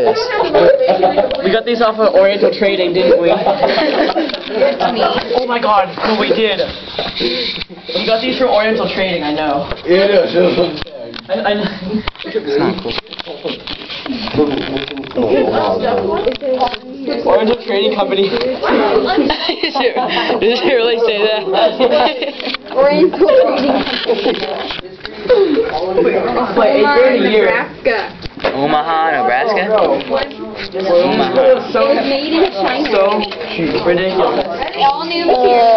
this. We got these off of Oriental Trading, didn't we? oh my god, no we did. We got these from Oriental Trading, I know. Yeah, it is. I, I know. It's not cool. Oriental Trading Company. does, it, really say that? Oriental Trading Wait, eight grand a year. Nebraska. Omaha, Nebraska? Oh, Omaha. So, It was made in China. so ridiculous. All new materials.